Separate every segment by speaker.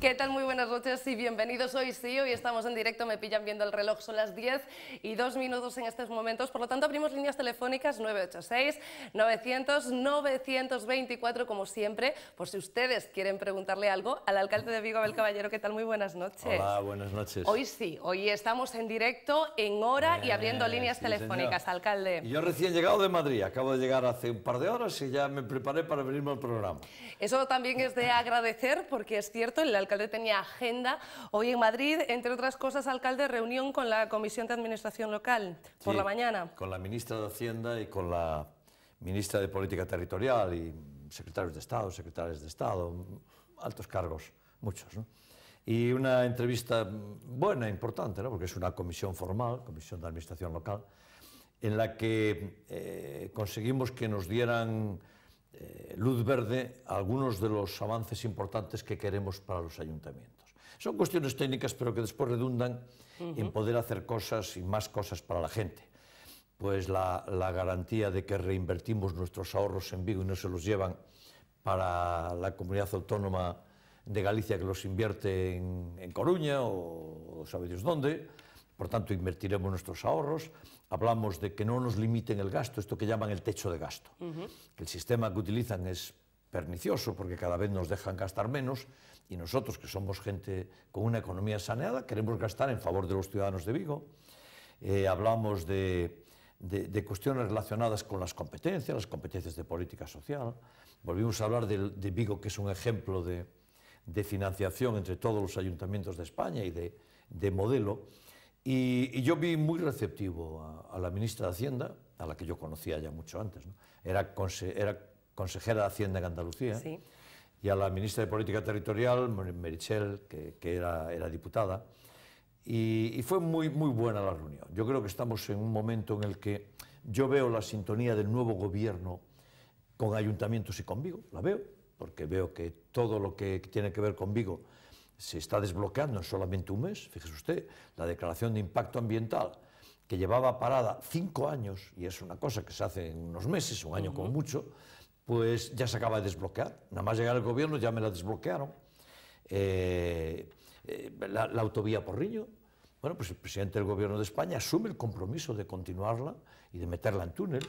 Speaker 1: ¿Qué tal? Muy buenas noches y bienvenidos. Hoy sí, hoy estamos en directo, me pillan viendo el reloj, son las 10 y 2 minutos en estos momentos, por lo tanto abrimos líneas telefónicas 986 900 924 como siempre, por si ustedes quieren preguntarle algo al alcalde de Vigo, Abel Caballero. ¿Qué tal? Muy buenas noches.
Speaker 2: Hola, buenas noches.
Speaker 1: Hoy sí, hoy estamos en directo, en hora y abriendo
Speaker 2: Eh,
Speaker 1: líneas
Speaker 2: sí,
Speaker 1: telefónicas,
Speaker 2: señor.
Speaker 1: alcalde.
Speaker 2: Yo recién llegado de Madrid, acabo de llegar hace un par de horas y ya me preparé para venirme al programa.
Speaker 1: Eso también es de agradecer porque es cierto, el alcalde tenía agenda hoy en Madrid, entre otras cosas, alcalde, reunión con la Comisión de Administración Local por
Speaker 2: Sí,
Speaker 1: la mañana.
Speaker 2: Con la ministra de Hacienda y con la ministra de Política Territorial y secretarios de Estado, secretarias de Estado, altos cargos, muchos. ¿no? Y una entrevista buena, importante, ¿no? porque es una comisión formal, Comisión de Administración Local, en la que eh, conseguimos que nos dieran eh, luz verde a algunos de los avances importantes que queremos para los ayuntamientos. Son cuestiones técnicas, pero que después redundan en poder hacer cosas y más cosas para la gente. Pues la, la garantía de que reinvertimos nuestros ahorros en Vigo y no se los llevan para la comunidad autónoma de Galicia que los invierte en, en Coruña o, o sabe Dios dónde. Por tanto, invertiremos nuestros ahorros. Hablamos de que no nos limiten el gasto, esto que llaman el techo de gasto. Que el sistema que utilizan es pernicioso porque cada vez nos dejan gastar menos y nosotros, que somos gente con una economía saneada, queremos gastar en favor de los ciudadanos de Vigo. Eh, hablamos de, de, de cuestiones relacionadas con las competencias, las competencias de política social. Volvimos a hablar de, de Vigo, que es un ejemplo de, financiación entre todos los ayuntamientos de España y de modelo. Y, y, yo vi muy receptivo a, a, la ministra de Hacienda, a la que yo conocía ya mucho antes. ¿no? Era, conse, era, consejera de Hacienda en Andalucía.
Speaker 1: Sí.
Speaker 2: Y a la ministra de Política Territorial, Merichel, que, que era, era, diputada. Y, y, fue muy, muy buena la reunión. Yo creo que estamos en un momento en el que yo veo la sintonía del nuevo gobierno con ayuntamientos y con Vigo, la veo, porque veo que todo lo que tiene que ver con Vigo se está desbloqueando en solamente un mes. Fíjese usted, la declaración de impacto ambiental, que llevaba parada cinco años, y es una cosa que se hace en unos meses, un año uh -huh. como mucho, pues ya se acaba de desbloquear. Nada más llegar al gobierno ya me la desbloquearon. Eh, eh, la, la, autovía Porriño, bueno, pues el presidente del gobierno de España asume el compromiso de continuarla y de meterla en túnel.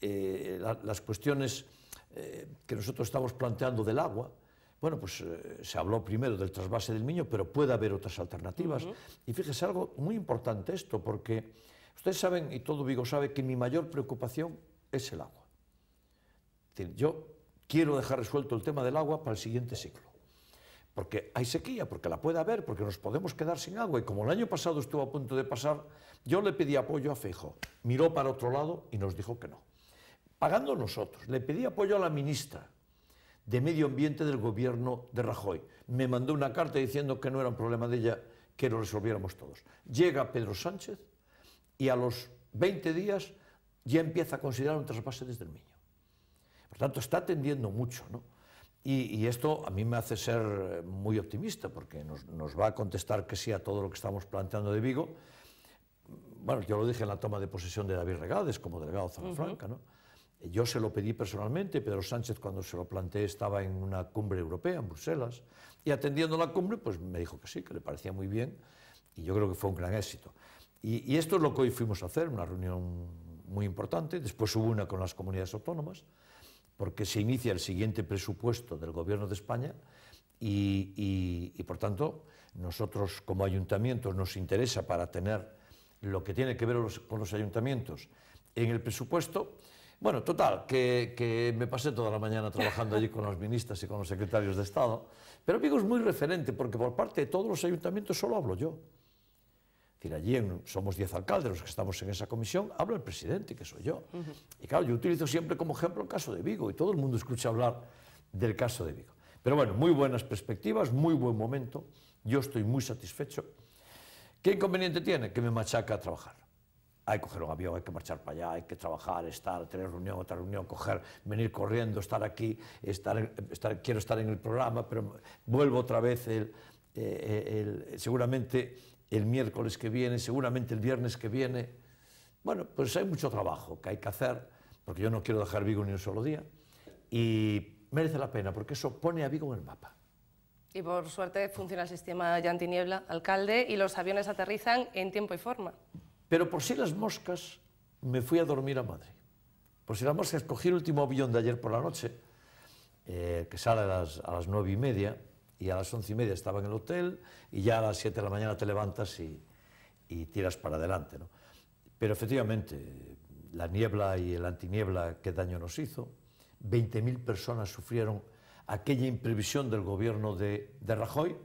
Speaker 2: Eh, la, las cuestiones que nosotros estamos planteando del agua, bueno, pues eh, se habló primero del trasvase del Miño, pero puede haber otras alternativas. Uh -huh. Y fíjese algo muy importante esto, porque ustedes saben, y todo Vigo sabe, que mi mayor preocupación es el agua. Es decir, yo quiero dejar resuelto el tema del agua para el siguiente ciclo. Porque hay sequía, porque la puede haber, porque nos podemos quedar sin agua. Y como el año pasado estuvo a punto de pasar, yo le pedí apoyo a Feijóo. Miró para otro lado y nos dijo que no. Pagando nosotros. Le pedí apoyo a la ministra de Medio Ambiente del gobierno de Rajoy. Me mandó una carta diciendo que no era un problema de ella, que lo resolviéramos todos. Llega Pedro Sánchez y a los 20 días ya empieza a considerar un trasvase desde el Miño. Por tanto, está atendiendo mucho, ¿no? Y, y, esto a mí me hace ser muy optimista, porque nos, nos, va a contestar que sí a todo lo que estamos planteando de Vigo. Bueno, yo lo dije en la toma de posesión de David Regades como delegado de Zona uh -huh. ¿no? Yo se lo pedí personalmente, Pedro Sánchez cuando se lo planteé estaba en una cumbre europea en Bruselas y atendiendo la cumbre pues me dijo que sí, que le parecía muy bien y yo creo que fue un gran éxito. Y, esto es lo que hoy fuimos a hacer, una reunión muy importante, después hubo una con las comunidades autónomas, porque se inicia el siguiente presupuesto del Gobierno de España y, por tanto nosotros como ayuntamientos nos interesa para tener lo que tiene que ver con los ayuntamientos en el presupuesto, bueno, total, que, que, me pasé toda la mañana trabajando allí con los ministros y con los secretarios de Estado, pero Vigo es muy referente porque por parte de todos los ayuntamientos solo hablo yo. Es decir, allí en, somos 10 alcaldes los que estamos en esa comisión, habla el presidente, que soy yo. Uh -huh. Y claro, yo utilizo siempre como ejemplo el caso de Vigo y todo el mundo escucha hablar del caso de Vigo. Pero bueno, muy buenas perspectivas, muy buen momento, yo estoy muy satisfecho. ¿Qué inconveniente tiene? Que me machaca a trabajar hay que coger un avión, hay que marchar para allá, hay que trabajar, estar, tener reunión, otra reunión, coger, venir corriendo, estar aquí, estar, estar quiero estar en el programa, pero vuelvo otra vez el, eh, el, seguramente el miércoles que viene, seguramente el viernes que viene. Bueno, pues hay mucho trabajo que hay que hacer, porque yo no quiero dejar Vigo ni un solo día, y merece la pena, porque eso pone a Vigo en el mapa.
Speaker 1: Y por suerte funciona el sistema ya antiniebla, alcalde, y los aviones aterrizan en tiempo y forma.
Speaker 2: Pero por si las moscas, me fui a dormir a Madrid. Por si las moscas, cogí el último avión de ayer por la noche, eh, que sale a las, nueve y media, y a las once y media estaba en el hotel, y ya a las siete de la mañana te levantas y, y tiras para adelante. ¿no? Pero efectivamente, la niebla y el antiniebla, qué daño nos hizo. 20.000 personas sufrieron aquella imprevisión del gobierno de, de Rajoy.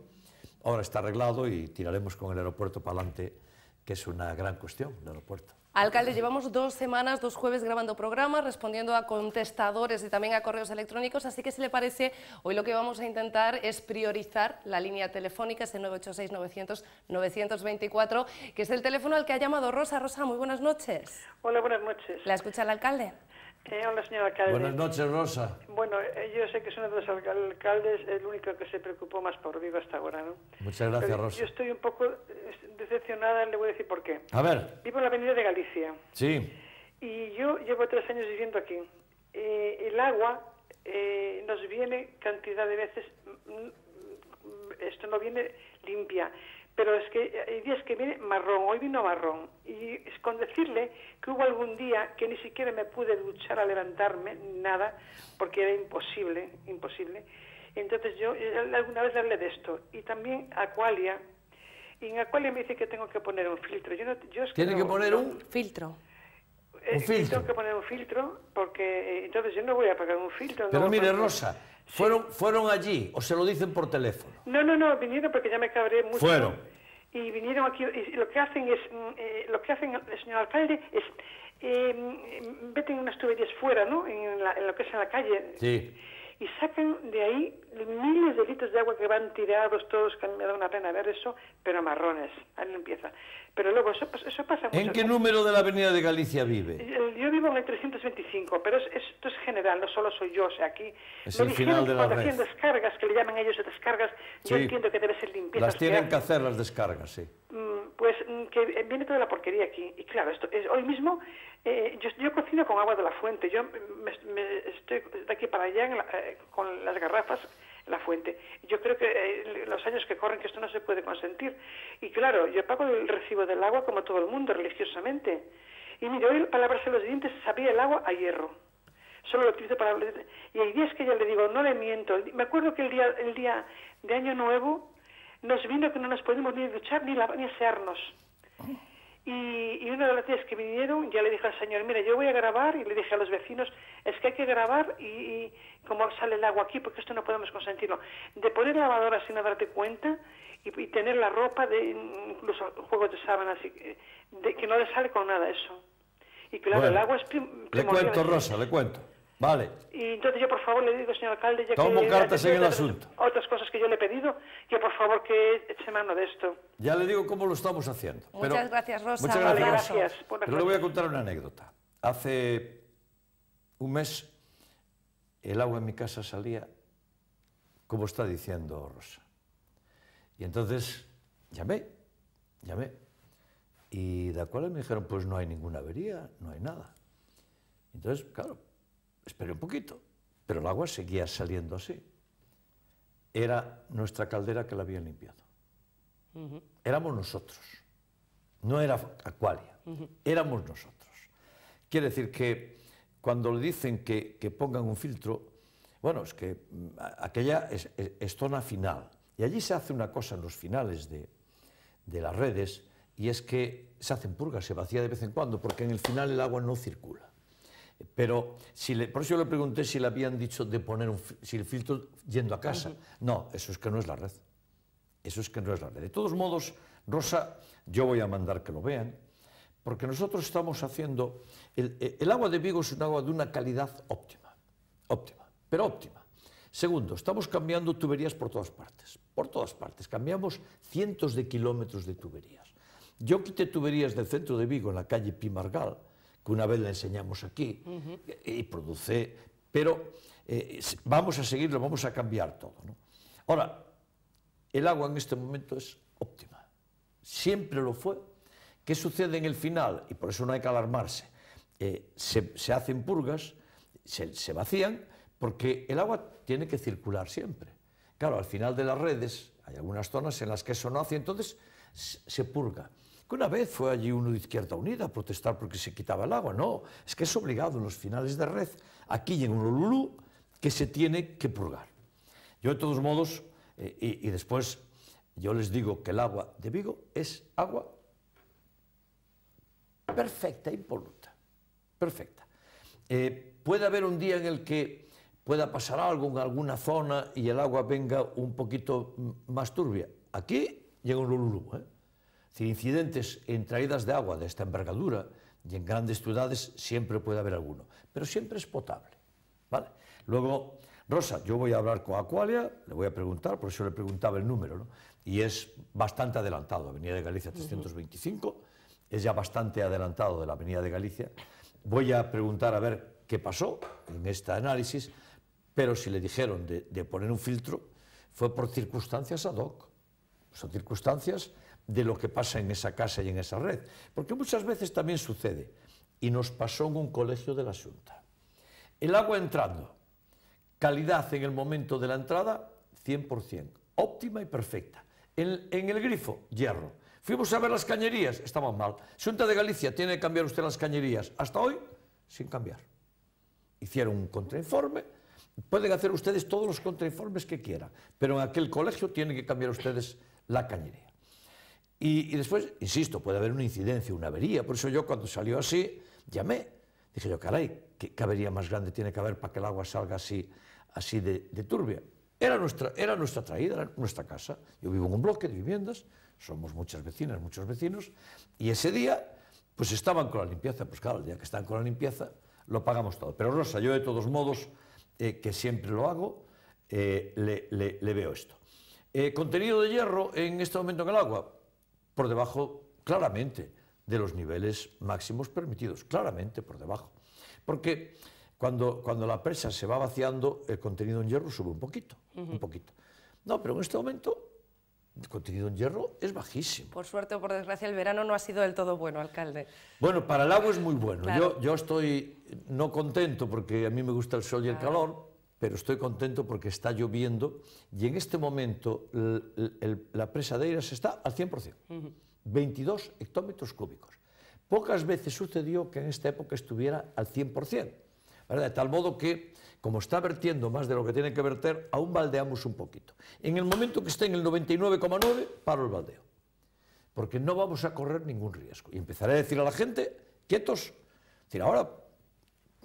Speaker 2: Ahora está arreglado y tiraremos con el aeropuerto para adelante, que es una gran cuestión, el aeropuerto.
Speaker 1: Alcalde, llevamos dos semanas, dos jueves grabando programas, respondiendo a contestadores y también a correos electrónicos, así que si le parece, hoy lo que vamos a intentar es priorizar la línea telefónica, ese 986-900-924, que es el teléfono al que ha llamado Rosa. Rosa, muy buenas noches.
Speaker 3: Hola, buenas noches.
Speaker 1: ¿La escucha el alcalde?
Speaker 3: Eh, hola, señor alcalde.
Speaker 2: Buenas noches, Rosa.
Speaker 3: Bueno, eh, yo sé que es uno de los alcaldes el único que se preocupó más por Vigo hasta ahora, ¿no?
Speaker 2: Muchas gracias,
Speaker 3: Pero
Speaker 2: Rosa.
Speaker 3: Yo estoy un poco eh, decepcionada, le voy a decir por qué.
Speaker 2: A ver,
Speaker 3: Vivo en la avenida de Galicia
Speaker 2: sí,
Speaker 3: y yo llevo tres años viviendo aquí. Eh, el agua eh, nos viene cantidad de veces, mm, mm, esto no viene limpia, pero es que hay días que viene marrón, hoy vino marrón. Y es con decirle que hubo algún día que ni siquiera me pude duchar a levantarme, nada, porque era imposible, imposible. Entonces yo eh, alguna vez le hablé de esto. Y también Aqualia, y en Aqualia me dice que tengo que poner un filtro. Yo no, yo es
Speaker 2: tiene
Speaker 3: no-
Speaker 2: que poner
Speaker 3: no-
Speaker 2: un...
Speaker 1: Filtro.
Speaker 3: eh,
Speaker 2: un filtro.
Speaker 3: Tengo que poner un filtro porque eh, entonces yo no voy a pagar un filtro.
Speaker 2: Pero
Speaker 3: no,
Speaker 2: mire, Rosa, ¿fueron, ¿fueron allí o se lo dicen por teléfono?
Speaker 3: No, no, no, vinieron porque ya me cabré mucho.
Speaker 2: Fueron.
Speaker 3: Y vinieron aquí, y lo que hacen es, mm, eh, lo que hacen el señor alcalde es, eh, mm, meten unas tuberías fuera, ¿no? En, la- en lo que es en la calle.
Speaker 2: Sí.
Speaker 3: Y sacan de ahí miles de litros de agua que van tirados todos, que a mí me da una pena ver eso, pero marrones, ahí limpieza. Pero luego, eso, eso pasa mucho.
Speaker 2: ¿En qué número de la Avenida de Galicia vive?
Speaker 3: Eh, Yo vivo en el 325, pero es- esto es general, no solo soy yo. O sea, aquí
Speaker 2: Es
Speaker 3: me
Speaker 2: el final de la
Speaker 3: cuando hacían descargas, que le llaman ellos de descargas, yo entiendo que debe ser limpieza.
Speaker 2: Las tienen que hacer las descargas, sí.
Speaker 3: Mm, Pues mm, que viene toda la porquería aquí. Y claro, esto es, hoy mismo eh, yo, yo cocino con agua de la fuente. Yo me, me- estoy de aquí para allá en la- con las garrafas la fuente. Yo creo que eh, los años que corren que esto no se puede consentir. Y claro, yo pago el recibo del agua como todo el mundo, religiosamente. Y mire, hoy para lavarse los dientes sabía el agua a hierro. Solo lo utilizo para... Y hay días que yo le digo, no le miento. Me acuerdo que el día, el día de Año Nuevo nos vino que no nos podemos ni duchar ni, lavar, ni asearnos. Y, y una de las días que vinieron, ya le dije al señor, mira, yo voy a grabar, y le dije a los vecinos, es que hay que grabar y, y como sale el agua aquí, porque esto no podemos consentirlo. De poner lavadora sin darte cuenta y, y tener la ropa, de incluso juegos de sábanas, de, que no le sale con nada eso. Y claro,
Speaker 2: Bueno,
Speaker 3: el agua es prim-
Speaker 2: Le
Speaker 3: primordial.
Speaker 2: cuento, Rosa, le cuento. Vale.
Speaker 3: Y entonces yo, por favor, le digo, señor alcalde, ya
Speaker 2: Tomo
Speaker 3: que...
Speaker 2: cartas en el asunto.
Speaker 3: Otras cosas que yo le he pedido, que por favor que eche mano de esto.
Speaker 2: Ya le digo cómo lo estamos haciendo.
Speaker 1: Muchas
Speaker 2: Pero-
Speaker 1: gracias, Rosa.
Speaker 2: Muchas gracias, Pero le voy a contar una anécdota. Hace un mes el agua en mi casa salía como está diciendo Rosa. Y entonces llamé, llamé. Y de acuerdo me dijeron, pues no hay ninguna avería, no hay nada. Entonces, claro, esperé un poquito, pero el agua seguía saliendo así. Era nuestra caldera que la habían limpiado. Éramos nosotros. No era Aqualia, éramos nosotros. Quiere decir que cuando le dicen que, que pongan un filtro, bueno, es que mm, aquella es, es- es zona final. Y allí se hace una cosa en los finales de, de las redes, y es que se hacen purgas, se vacía de vez en cuando, porque en el final el agua no circula. Pero si le, por eso yo le pregunté si le habían dicho de poner un, si el filtro yendo a casa. No, eso es que no es la red. Eso es que no es la red. De todos modos, Rosa, yo voy a mandar que lo vean, porque nosotros estamos haciendo... El, el agua de Vigo es un agua de una calidad óptima, óptima, pero óptima. Segundo, estamos cambiando tuberías por todas partes, por todas partes. Cambiamos cientos de kilómetros de tuberías. Yo quité tuberías del centro de Vigo, en la calle Pimargal, que una vez la enseñamos aquí, y produce, pero eh, vamos a seguirlo, vamos a cambiar todo. ¿no? Ahora, el agua en este momento es óptima. Siempre lo fue. ¿Qué sucede en el final? Y por eso no hay que alarmarse. Eh, se, se hacen purgas, se, se vacían, porque el agua tiene que circular siempre. Claro, al final de las redes hay algunas zonas en las que eso no hace, entonces se purga. Que una vez fue allí uno de Izquierda Unida a protestar porque se quitaba el agua. No, es que es obligado en los finales de red, aquí en Ululú, que se tiene que purgar. Yo, de todos modos, eh, y, después yo les digo que el agua de Vigo es agua perfecta, impoluta, perfecta. Eh, puede haber un día en el que pueda pasar algo en alguna zona y el agua venga un poquito más turbia. Aquí llega un lululú. ¿eh? Decir, incidentes en traídas de agua de esta envergadura y en grandes ciudades siempre puede haber alguno, pero siempre es potable. ¿vale? Luego, Rosa, yo voy a hablar con Aqualia, le voy a preguntar, por eso le preguntaba el número, ¿no? y es bastante adelantado, Avenida de Galicia 325, es ya bastante adelantado de la Avenida de Galicia. Voy a preguntar a ver qué pasó en este análisis, pero si le dijeron de, de poner un filtro, fue por circunstancias ad hoc, son circunstancias de lo que pasa en esa casa y en esa red. Porque muchas veces también sucede, y nos pasó en un colegio de la Junta. El agua entrando, calidad en el momento de la entrada, 100%, óptima y perfecta. En, el grifo, hierro. Fuimos a ver las cañerías, estaban mal. Junta de Galicia, tiene que cambiar usted las cañerías. Hasta hoy, sin cambiar. Hicieron un contrainforme, pueden hacer ustedes todos los contrainformes que quieran, pero en aquel colegio tienen que cambiar ustedes la cañería. Y, después, insisto, puede haber una incidencia, una avería. Por eso yo cuando salió así, llamé. Dije yo, caray, ¿qué, avería más grande tiene que haber para que el agua salga así, así de, turbia? Era nuestra, era nuestra traída, era nuestra casa. Yo vivo en un bloque de viviendas, somos muchas vecinas, muchos vecinos, y ese día, pues estaban con la limpieza. Pues claro, el día que están con la limpieza, lo pagamos todo. Pero Rosa, yo de todos modos, eh, que siempre lo hago, eh, le, veo esto. Eh, contenido de hierro en este momento en el agua, por debajo claramente de los niveles máximos permitidos, claramente por debajo. Porque cuando, cuando la presa se va vaciando, el contenido en hierro sube un poquito, uh -huh. un poquito. No, pero en este momento el contenido en hierro es bajísimo.
Speaker 1: Por suerte o por desgracia, el verano no ha sido del todo bueno, alcalde.
Speaker 2: Bueno, para el agua es muy bueno. Claro. Yo, yo estoy no contento porque a mí me gusta el sol y el calor, pero estoy contento porque está lloviendo y en este momento el, el, la presa de Eiras está al 100%, uh -huh. 22 hectómetros cúbicos. Pocas veces sucedió que en esta época estuviera al 100%, ¿verdad? de tal modo que, como está vertiendo más de lo que tiene que verter, aún baldeamos un poquito. En el momento que esté en el 99,9, paro el baldeo, porque no vamos a correr ningún riesgo. Y empezaré a decir a la gente, quietos, es decir, ahora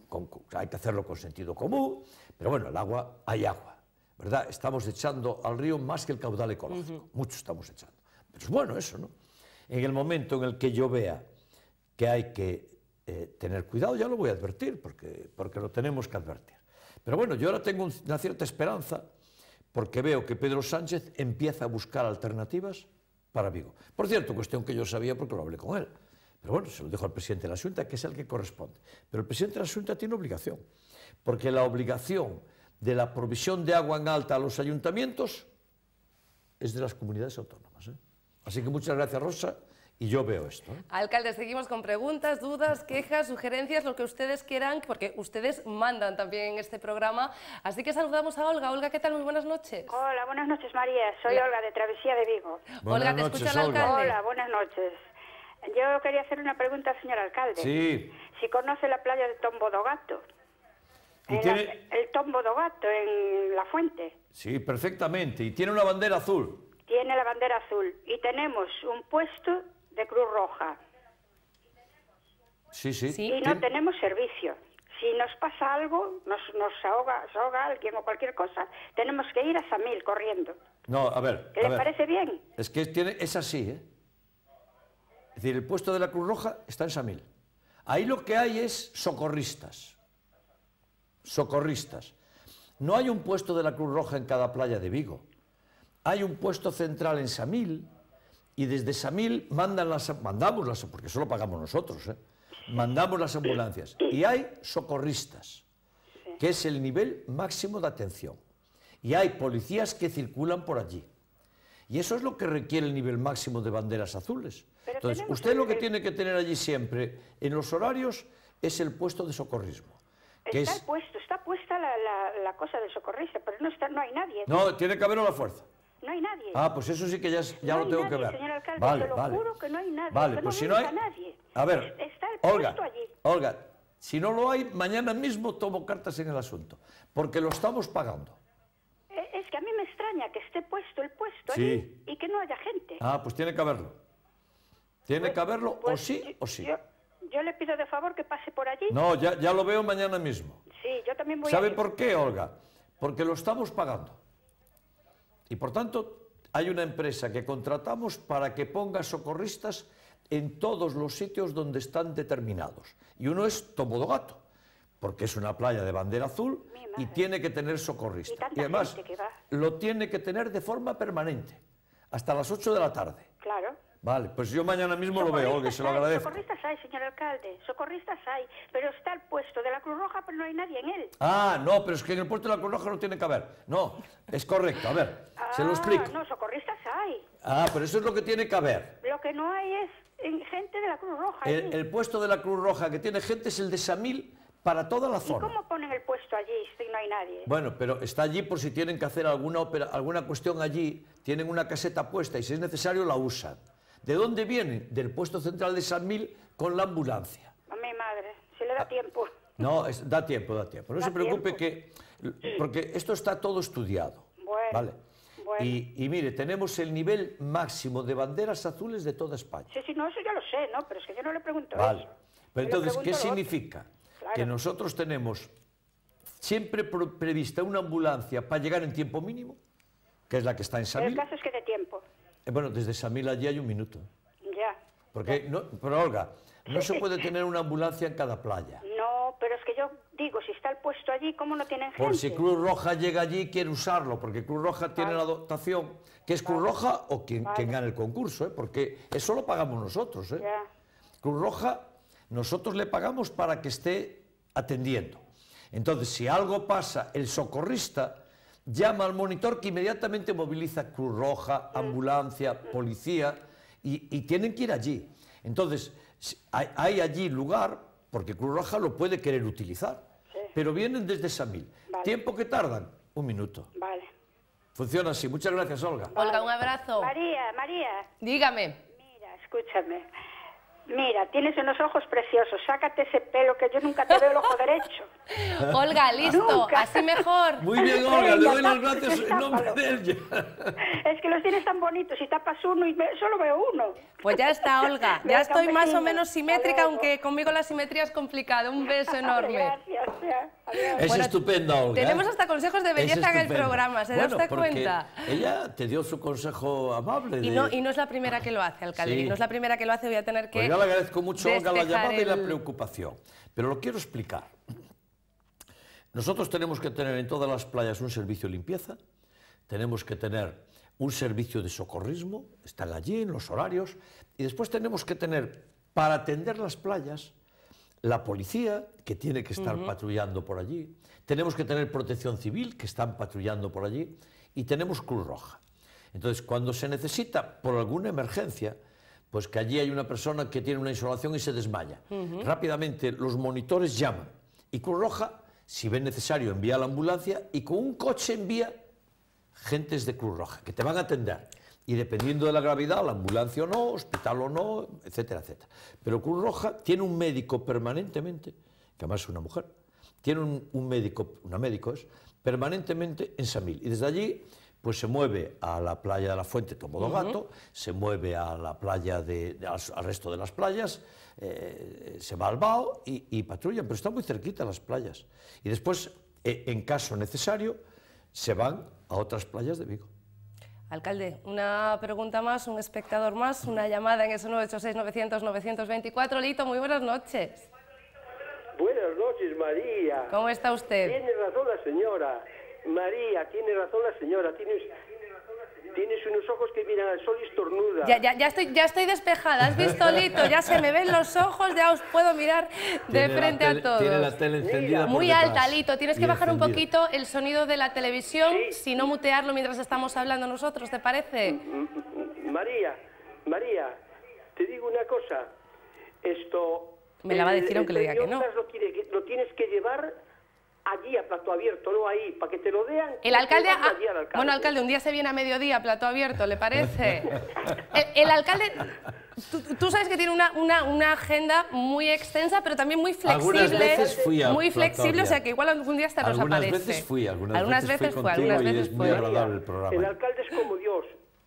Speaker 2: con, hay que hacerlo con sentido común, pero bueno, el agua, hay agua, ¿verdad? Estamos echando al río más que el caudal ecológico, uh -huh. mucho estamos echando. Pero es bueno eso, ¿no? En el momento en el que yo vea que hay que eh, tener cuidado, ya lo voy a advertir, porque, porque lo tenemos que advertir. Pero bueno, yo ahora tengo una cierta esperanza, porque veo que Pedro Sánchez empieza a buscar alternativas para Vigo. Por cierto, cuestión que yo sabía porque lo hablé con él. Pero bueno, se lo dejo al presidente de la Junta, que es el que corresponde. Pero el presidente de la Junta tiene obligación, porque la obligación de la provisión de agua en alta a los ayuntamientos es de las comunidades autónomas. ¿eh? Así que muchas gracias, Rosa, y yo veo esto. ¿eh?
Speaker 1: Alcalde, seguimos con preguntas, dudas, quejas, sugerencias, lo que ustedes quieran, porque ustedes mandan también en este programa. Así que saludamos a Olga. Olga, ¿qué tal? Muy buenas noches.
Speaker 4: Hola, buenas noches, María. Soy Hola. Olga, de Travesía de Vigo.
Speaker 2: Buenas
Speaker 1: Olga, te
Speaker 2: noches,
Speaker 1: escucha el
Speaker 2: Olga.
Speaker 1: alcalde.
Speaker 4: Hola, buenas noches. Yo quería hacer una pregunta al señor alcalde.
Speaker 2: Sí.
Speaker 4: Si conoce la playa de Tombo do Gato.
Speaker 2: ¿Y tiene...
Speaker 4: el Tombo do Gato, en La Fuente.
Speaker 2: Sí, perfectamente. Y tiene una bandera azul.
Speaker 4: Tiene la bandera azul. Y tenemos un puesto de Cruz Roja.
Speaker 2: Sí, sí.
Speaker 4: ¿Sí? Y no ¿Tien... tenemos servicio. Si nos pasa algo, nos, nos ahoga, se ahoga alguien o cualquier cosa, tenemos que ir a Samil corriendo.
Speaker 2: No, a ver.
Speaker 4: ¿Le
Speaker 2: a ver.
Speaker 4: parece bien?
Speaker 2: Es que tiene, es así, ¿eh? Es decir, el puesto de la Cruz Roja está en Samil. Ahí lo que hay es socorristas. Socorristas. No hay un puesto de la Cruz Roja en cada playa de Vigo. Hay un puesto central en Samil y desde Samil mandan las, mandamos las, porque eso lo pagamos nosotros, ¿eh? mandamos las ambulancias. Y hay socorristas, que es el nivel máximo de atención. Y hay policías que circulan por allí. Y eso es lo que requiere el nivel máximo de banderas azules.
Speaker 4: Pero
Speaker 2: Entonces, usted lo que tiene que tener allí siempre, en los horarios, es el puesto de socorrismo. Que
Speaker 4: Está
Speaker 2: es...
Speaker 4: puesto, está puesta la, la, la cosa del socorrista, pero no, está, no hay nadie.
Speaker 2: No, tiene que haberlo a la fuerza.
Speaker 4: No hay nadie.
Speaker 2: Ah, pues eso sí que ya, ya
Speaker 4: No
Speaker 2: lo tengo que ver.
Speaker 4: señor alcalde,
Speaker 2: vale,
Speaker 4: te lo
Speaker 2: vale.
Speaker 4: juro que no hay nadie,
Speaker 2: Vale,
Speaker 4: no
Speaker 2: pues si no hay...
Speaker 4: venga nadie.
Speaker 2: A ver,
Speaker 4: Está el
Speaker 2: Olga,
Speaker 4: puesto allí.
Speaker 2: Olga, si no lo hay, mañana mismo tomo cartas en el asunto, porque lo estamos pagando.
Speaker 4: Eh, Es que a mí me extraña que esté puesto el puesto
Speaker 2: Sí.
Speaker 4: allí y que no haya gente.
Speaker 2: Ah, pues tiene que haberlo. Tiene que haberlo o
Speaker 4: Pues
Speaker 2: sí
Speaker 4: yo-
Speaker 2: o sí.
Speaker 4: Yo, yo le pido de favor que pase por allí.
Speaker 2: No, ya, ya lo veo mañana mismo.
Speaker 4: Sí, yo también voy a
Speaker 2: ¿Sabe
Speaker 4: ir.
Speaker 2: por qué, Olga? Porque lo estamos pagando. Y por tanto, hay una empresa que contratamos para que ponga socorristas en todos los sitios donde están determinados. Y uno es Tomodogato, porque es una playa de bandera azul y tiene que tener
Speaker 4: Y
Speaker 2: socorrista.
Speaker 4: tanta
Speaker 2: Y además, lo tiene que tener de forma permanente, hasta las 8 de la tarde.
Speaker 4: Claro.
Speaker 2: Vale, pues yo mañana mismo lo veo, y se lo
Speaker 4: hay,
Speaker 2: agradezco.
Speaker 4: Socorristas hay, señor alcalde. Socorristas hay. Pero está el puesto de la Cruz Roja, pero no hay nadie en él.
Speaker 2: Ah, no, pero es que en el puerto de la Cruz Roja no tiene que haber. No, es correcto. A ver, se lo
Speaker 4: Ah,
Speaker 2: explico.
Speaker 4: No, socorristas hay.
Speaker 2: Ah, pero eso es lo que tiene que haber.
Speaker 4: Lo que no hay es en gente de la Cruz Roja. allí.
Speaker 2: El, puesto de la Cruz Roja que tiene gente es el de Samil para toda la
Speaker 4: ¿Y
Speaker 2: zona.
Speaker 4: cómo ponen el puesto allí si no hay nadie?
Speaker 2: Bueno, pero está allí por si tienen que hacer alguna, opera- alguna cuestión allí, tienen una caseta puesta y si es necesario la usan. ¿De dónde vienen? Del puesto central de Samil con la ambulancia.
Speaker 4: A mi madre, si le da tiempo.
Speaker 2: No, es- da tiempo, da tiempo. No
Speaker 4: Da
Speaker 2: se preocupe
Speaker 4: tiempo.
Speaker 2: que... Porque esto está todo estudiado.
Speaker 4: Bueno,
Speaker 2: ¿Vale?
Speaker 4: bueno.
Speaker 2: Y, y mire, tenemos el nivel máximo de banderas azules de toda España.
Speaker 4: Sí, sí, no, eso ya lo sé, ¿no? Pero es que yo no le pregunto
Speaker 2: Vale.
Speaker 4: eso.
Speaker 2: Pero
Speaker 4: Yo
Speaker 2: entonces, ¿qué significa?
Speaker 4: Claro.
Speaker 2: Que nosotros tenemos siempre prevista una ambulancia para llegar en tiempo mínimo, que es la que está en
Speaker 4: Pero el caso es que de tiempo.
Speaker 2: Eh, Bueno, desde Samil allí hay un minuto.
Speaker 4: Ya.
Speaker 2: Porque, no, pero Olga, no se puede tener una ambulancia en cada playa.
Speaker 4: No, pero es que yo digo, si está el puesto allí, ¿cómo no tienen gente?
Speaker 2: Por si Cruz Roja llega allí y quiere usarlo, porque Cruz Roja tiene la dotación, que es Cruz Roja o quien, quien gane el concurso, ¿eh? porque eso lo pagamos nosotros. ¿eh?
Speaker 4: Ya.
Speaker 2: Cruz Roja, nosotros le pagamos para que esté atendiendo. Entonces, si algo pasa, el socorrista llama al monitor que inmediatamente moviliza Cruz Roja, ambulancia, policía, y, y tienen que ir allí. Entonces, hay allí lugar, porque Cruz Roja lo puede querer utilizar, pero vienen desde Samil.
Speaker 4: Vale.
Speaker 2: ¿Tiempo que tardan? Un minuto.
Speaker 4: Vale.
Speaker 2: Funciona así. Muchas gracias, Olga.
Speaker 1: Olga, un abrazo.
Speaker 4: María, María,
Speaker 1: Dígame.
Speaker 4: mira, escúchame. Mira, tienes unos ojos preciosos. Sácate ese pelo que yo nunca te veo el ojo derecho.
Speaker 1: Olga, listo.
Speaker 4: Nunca.
Speaker 1: Así mejor.
Speaker 2: Muy bien, Olga. Le doy las
Speaker 4: Venga,
Speaker 2: gracias en nombre de ella.
Speaker 4: Es que los tienes tan bonitos y tapas uno y solo veo uno.
Speaker 1: Pues ya está, Olga. Ya estoy más o menos simétrica, aunque conmigo la simetría es complicada. Un beso enorme.
Speaker 4: Gracias. Adiós.
Speaker 2: Es
Speaker 1: Bueno,
Speaker 2: estupenda, Olga.
Speaker 1: tenemos hasta consejos de
Speaker 2: Es
Speaker 1: belleza en el programa, ¿se da usted cuenta?
Speaker 2: Ella te dio su consejo amable.
Speaker 1: Y no, y no es la primera que lo hace, alcalde.
Speaker 2: Sí.
Speaker 1: Y no es la primera que lo hace, voy a tener que.
Speaker 2: Pues le agradezco mucho, Olga, la llamada y la
Speaker 1: el-
Speaker 2: preocupación. Pero lo quiero explicar. Nosotros tenemos que tener en todas las playas un servicio de limpieza, tenemos que tener un servicio de socorrismo, están allí en los horarios, y después tenemos que tener, para atender las playas, la policía, que tiene que estar patrullando por allí, tenemos que tener protección civil, que están patrullando por allí, y tenemos Cruz Roja. Entonces, cuando se necesita por alguna emergencia, pues que allí hay una persona que tiene una insolación y se desmaya, rápidamente los monitores llaman, y Cruz Roja, si ve necesario, envía a la ambulancia y con un coche envía gentes de Cruz Roja que te van a atender. Y dependiendo de la gravedad, la ambulancia o no, hospital o no, etcétera, etcétera. Pero Cruz Roja tiene un médico permanentemente, que además es una mujer, tiene un, un médico, una médico es, permanentemente en Samil. Y desde allí, pues se mueve a la playa de la Fuente Tomodogato, se mueve a la playa de, de- al, al resto de las playas, eh, se va al Bao y, y patrullan, pero están muy cerquita las playas. Y después, eh, en caso necesario, se van a otras playas de Vigo.
Speaker 1: Alcalde, una pregunta más, un espectador más, una llamada en ese 986-900-924. Lito, muy buenas noches.
Speaker 5: Buenas noches, María.
Speaker 1: ¿Cómo está usted?
Speaker 5: Tiene razón la señora. María, tiene razón la señora. Tienes, tienes unos ojos que miran al sol y estornuda.
Speaker 1: Ya, ya, ya, estoy, ya estoy despejada, ¿has visto, Lito? Ya se me ven los ojos, ya os puedo mirar de frente a todos.
Speaker 2: Tiene la tele encendida
Speaker 1: Muy
Speaker 2: detrás.
Speaker 1: alta, Lito. Tienes que
Speaker 2: Y
Speaker 1: bajar un poquito el sonido de la televisión, si no mutearlo mientras estamos hablando nosotros, ¿te parece?
Speaker 5: M- María, María, te digo una cosa. Esto...
Speaker 1: Me la va a
Speaker 5: el-
Speaker 1: decir aunque
Speaker 5: el
Speaker 1: le diga que no.
Speaker 5: Peñondas Lo, quiere- lo tienes que llevar allí a plato abierto, no ahí, para que te lo vean.
Speaker 1: El alcalde,
Speaker 5: allí al alcalde.
Speaker 1: bueno, alcalde, un día se viene a mediodía a plato abierto, ¿le parece? el, el alcalde, tú, tú sabes que tiene una, una, una agenda muy extensa, pero también muy flexible.
Speaker 2: Algunas veces fui a
Speaker 1: muy flexible, o sea que igual algún día hasta nos
Speaker 2: Algunas
Speaker 1: aparece.
Speaker 2: veces fui, algunas, veces, fui
Speaker 1: fue, algunas
Speaker 2: y
Speaker 1: veces
Speaker 2: es muy
Speaker 1: fue.
Speaker 2: agradable el programa.
Speaker 5: El alcalde es como Dios.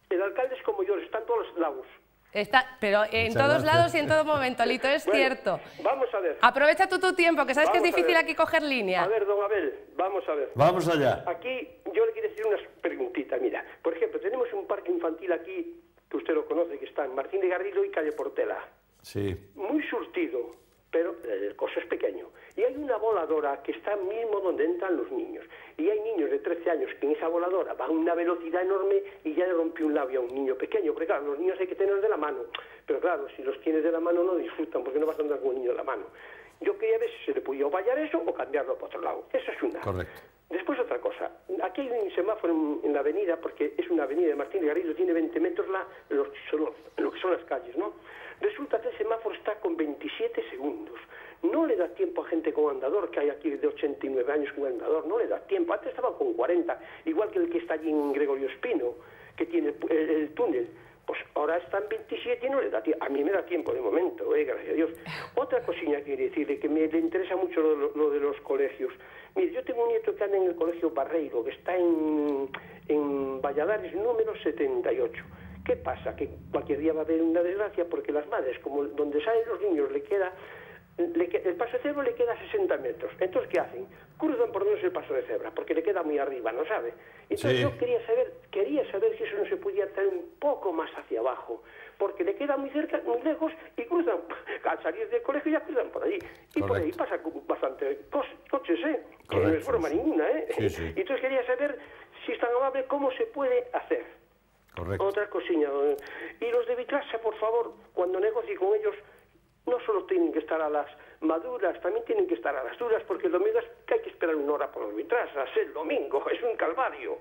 Speaker 5: El alcalde es como Dios, está en todos los lados.
Speaker 1: Está, pero en
Speaker 2: Muchas
Speaker 1: todos
Speaker 2: gracias.
Speaker 1: lados y en todo momento, Lito, es
Speaker 5: Bueno,
Speaker 1: cierto.
Speaker 5: Vamos a ver.
Speaker 1: Aprovecha tú tu tiempo, que sabes que es difícil aquí coger línea.
Speaker 5: A ver, don Abel, vamos a ver.
Speaker 2: Vamos allá.
Speaker 5: Aquí yo le quiero decir unas preguntitas. Mira, por ejemplo, tenemos un parque infantil aquí, que usted lo conoce, que está en Martín de Garrido y Calle Portela.
Speaker 2: Sí.
Speaker 5: Muy surtido, pero el coso es pequeño. Y hay una voladora que está mismo donde entran los niños. Y hay niños de 13 años que en esa voladora van a una velocidad enorme y ya le rompió un labio a un niño pequeño. Porque claro, los niños hay que tenerlos de la mano. Pero claro, si los tienes de la mano no disfrutan porque no vas a andar con un niño de la mano. Yo quería ver si se le podía vallar eso o cambiarlo para otro lado. Esa es una.
Speaker 2: Correcto.
Speaker 5: Después otra cosa. Aquí hay un semáforo en, en la avenida, porque es una avenida de Martín de Garrido, tiene 20 metros la, los, son los- lo que son las calles, ¿no? Resulta que el semáforo está con 27 segundos. No le da tiempo a gente con andador, que hay aquí de 89 años con andador, no le da tiempo. Antes estaba con 40, igual que el que está allí en Gregorio Espino, que tiene el, el- el túnel. Pues ahora está en 27 y no le da tiempo. A mí me da tiempo de momento, eh, gracias a Dios. Otra cosilla quiere decirle que me le interesa mucho lo, lo- lo de los colegios. Mire, yo tengo un nieto que anda en el colegio Barreiro, que está en, en Valladares número 78. ¿Qué pasa? Que cualquier día va a haber una desgracia porque las madres, como donde salen los niños, le queda le el paso de cebra le queda 60 metros. Entonces, ¿qué hacen? Cruzan por donde es el paso de cebra, porque le queda muy arriba, ¿no sabe? Entonces
Speaker 2: Sí.
Speaker 5: yo quería saber, quería saber si eso no se podía traer un poco más hacia abajo, porque le queda muy cerca, muy lejos, y cruzan, al salir del colegio ya cruzan por allí. Y por ahí
Speaker 2: Correcto.
Speaker 5: pasa bastante coches, ¿eh? Que no
Speaker 2: Correcto,
Speaker 5: es
Speaker 2: sí.
Speaker 5: ninguna, ¿eh?
Speaker 2: Sí, sí.
Speaker 5: Entonces quería saber, si es tan amable, cómo se puede hacer.
Speaker 2: Correcto.
Speaker 5: Otra cosilla. Y los de Vicasa, por favor, cuando negocie con ellos, no solo tienen que estar a las maduras, también tienen que estar a las duras, porque el domingo es que hay que esperar una hora por vitrasas, el domingo, es un calvario.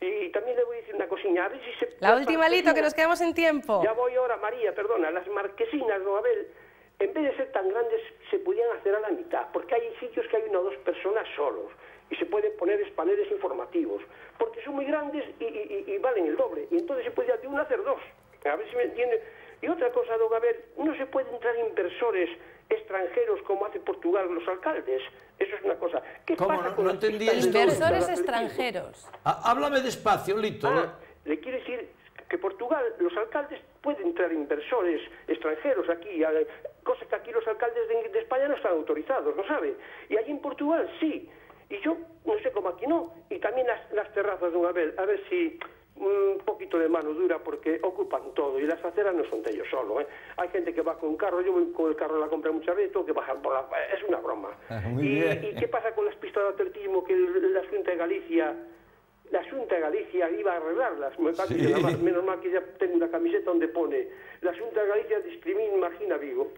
Speaker 5: Y también le voy a decir una cosilla, a ver si se...
Speaker 1: La última, Lito, que nos quedamos sin tiempo.
Speaker 5: Ya voy ahora, María, perdona, las marquesinas, don Abel, en vez de ser tan grandes, se podían hacer a la mitad, porque hay sitios que hay una o dos personas solos, y se pueden poner paneles informativos, porque son muy grandes y, y- y- y valen el doble, y entonces se podía de uno hacer dos. A ver si me entiende. Y otra cosa, don Abel, no se pueden entrar inversores extranjeros como hace Portugal los alcaldes. Eso es una cosa. ¿Qué
Speaker 2: ¿Cómo?
Speaker 5: pasa
Speaker 2: No-
Speaker 5: con
Speaker 2: no entendí?
Speaker 1: Inversores extranjeros.
Speaker 2: Há- Háblame despacio, Lito.
Speaker 5: Ah, le quiero decir que Portugal, los alcaldes pueden entrar inversores extranjeros aquí, cosa que aquí los alcaldes de, de España no están autorizados, ¿no sabe? Y allí en Portugal sí. Y yo no sé cómo aquí no. Y también las, las terrazas, don Abel, a ver si un poquito de mano dura porque ocupan todo y las aceras no son de ellos solo. ¿eh? Hay gente que va con un carro, yo voy con el carro a la compra muchas veces, tengo que bajar por la... Es una broma.
Speaker 2: Ah,
Speaker 5: y. ¿Y qué pasa con las pistas de atletismo que la Junta de Galicia la Junta de Galicia iba a arreglarlas. Me parece que
Speaker 2: Sí.
Speaker 5: nada más- menos mal que ya tengo una camiseta donde pone la Junta de Galicia discrimina, imagina Vigo.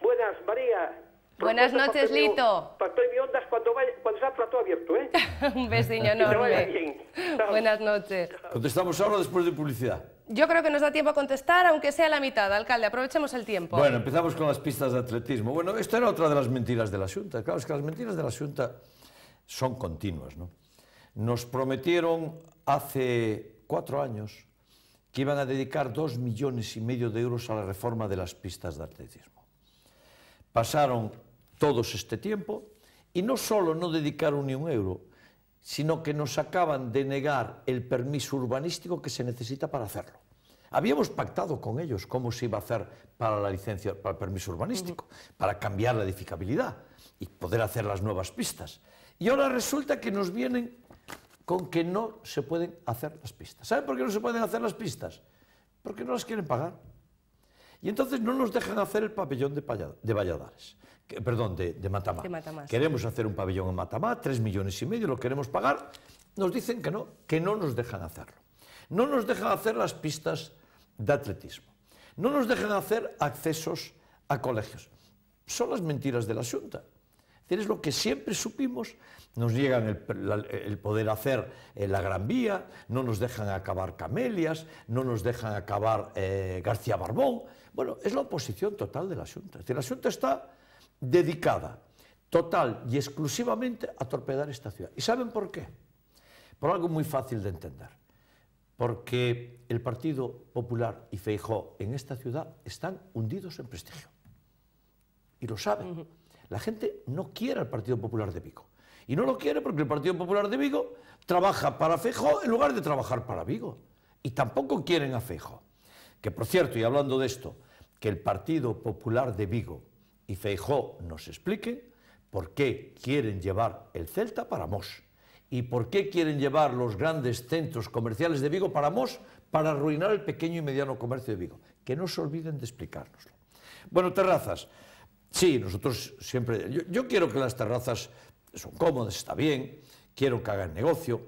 Speaker 5: Buenas, María.
Speaker 1: Buenas noches, Lito.
Speaker 5: Para premio Ondas cuando, vaya, cuando sea plato abierto, ¿eh?
Speaker 1: Un besiño enorme. Buenas noches.
Speaker 2: Contestamos ahora después de publicidad.
Speaker 1: Yo creo que nos da tiempo a contestar, aunque sea la mitad, alcalde. Aprovechemos el tiempo.
Speaker 2: Bueno, empezamos con las pistas de atletismo. Bueno, esto era otra de las mentiras de la Junta. Claro, es que las mentiras de la Junta son continuas, ¿no? Nos prometieron hace cuatro años que iban a dedicar dos millones y medio de euros a la reforma de las pistas de atletismo. Pasaron todos este tiempo y no solo no dedicaron ni un euro, sino que nos acaban de negar el permiso urbanístico que se necesita para hacerlo. Habíamos pactado con ellos cómo se iba a hacer para la licencia, para el permiso urbanístico, para cambiar la edificabilidad y poder hacer las nuevas pistas. Y ahora resulta que nos vienen con que no se pueden hacer las pistas. ¿Saben por qué no se pueden hacer las pistas? Porque no las quieren pagar. Y entonces no nos dejan hacer el pabellón de, Valladares, que- perdón, de, de Matamá.
Speaker 1: De Matamá, sí.
Speaker 2: Queremos hacer un pabellón en Matamá, tres millones y medio, lo queremos pagar. Nos dicen que no, que no nos dejan hacerlo. No nos dejan hacer las pistas de atletismo. No nos dejan hacer accesos a colegios. Son las mentiras de la Junta. Es lo que siempre supimos. Nos niegan el, la- el poder hacer eh, la Gran Vía, no nos dejan acabar Camelias, no nos dejan acabar eh, García Barbón. Bueno, es la oposición total de la Junta. Es decir, la Junta está dedicada total y exclusivamente a torpedar esta ciudad. ¿Y saben por qué? Por algo muy fácil de entender. Porque el Partido Popular y Feijó en esta ciudad están hundidos en prestigio. Y lo saben. La gente no quiere al Partido Popular de Vigo. Y no lo quiere porque el Partido Popular de Vigo trabaja para Feijó en lugar de trabajar para Vigo. Y tampoco quieren a Feijó. Que por cierto, y hablando de esto, que el Partido Popular de Vigo y Feijó nos expliquen por qué quieren llevar el Celta para Mos y por qué quieren llevar los grandes centros comerciales de Vigo para Mos para arruinar el pequeño y mediano comercio de Vigo. Que no se olviden de explicárnoslo. Bueno, terrazas. Sí, nosotros siempre... Yo, yo quiero que las terrazas son cómodas, está bien, quiero que hagan negocio,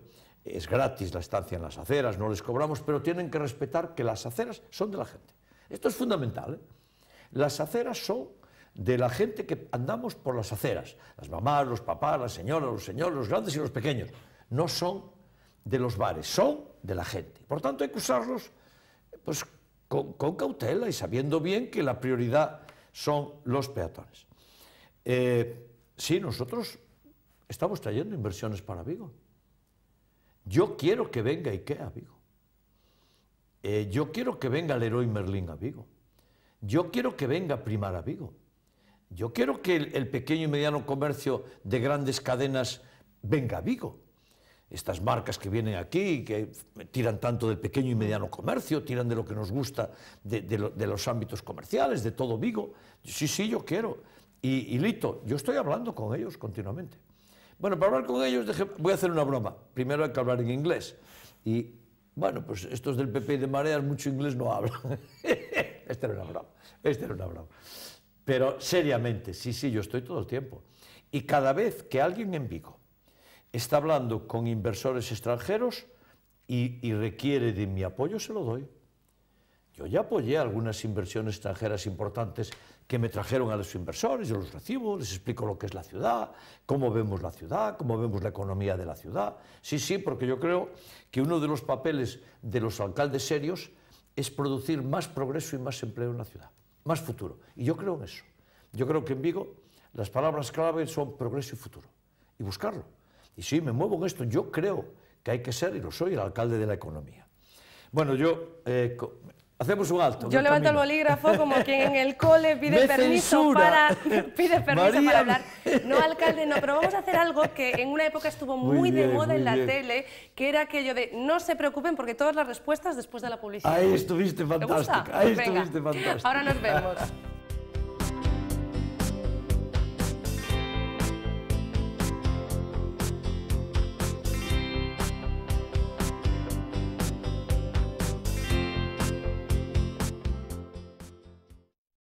Speaker 2: es gratis la estancia en las aceras, no les cobramos, pero tienen que respetar que las aceras son de la gente. Esto es fundamental. ¿eh? Las aceras son de la gente que andamos por las aceras, las mamás, los papás, las señoras, los señores, los grandes y los pequeños. No son de los bares, son de la gente. Por tanto, hay que usarlos pues, con, cautela y sabiendo bien que la prioridad son los peatones. Eh, sí, nosotros estamos trayendo inversiones para Vigo. Yo quiero que venga IKEA a Vigo. Eh, yo quiero que venga Leroy Merlin a Vigo. Yo quiero que venga Primar a Vigo. Yo quiero que el, pequeño y mediano comercio de grandes cadenas venga a Vigo. Estas marcas que vienen aquí, que tiran tanto del pequeño y mediano comercio, tiran de lo que nos gusta de los ámbitos comerciales, de todo Vigo. Sí, sí, yo quiero. Y, y, Lito, yo estoy hablando con ellos continuamente. Bueno, para hablar con ellos deje, voy a hacer una broma. Primero hay que hablar en inglés. Y bueno, pues estos del PP y de Mareas mucho inglés no hablan. Esta era una broma, esta era una broma. Pero seriamente, sí, sí, yo estoy todo el tiempo. Y cada vez que alguien en Vigo está hablando con inversores extranjeros y, y, requiere de mi apoyo, se lo doy. Yo ya apoyé algunas inversiones extranjeras importantes que me trajeron a los inversores, yo los recibo, les explico lo que es la ciudad, cómo vemos la ciudad, cómo vemos la economía de la ciudad. Sí, sí, porque yo creo que uno de los papeles de los alcaldes serios es producir más progreso y más empleo en la ciudad, más futuro. Y yo creo en eso. Yo creo que en Vigo las palabras clave son progreso y futuro, y buscarlo. Y sí, me muevo en esto. Yo creo que hay que ser, y lo soy, el alcalde de la economía. Bueno, yo eh, Hacemos un alto.
Speaker 1: Yo levanto camino. el bolígrafo como quien en el cole pide permiso, para, pide permiso María, para hablar. No, alcalde, no, pero vamos a hacer algo que en una época estuvo muy, muy bien, de moda en la bien. tele, que era aquello de no se preocupen porque todas las respuestas después de la publicidad.
Speaker 2: Ahí estuviste fantástica. Ahí estuviste fantástica.
Speaker 1: Ahora nos vemos.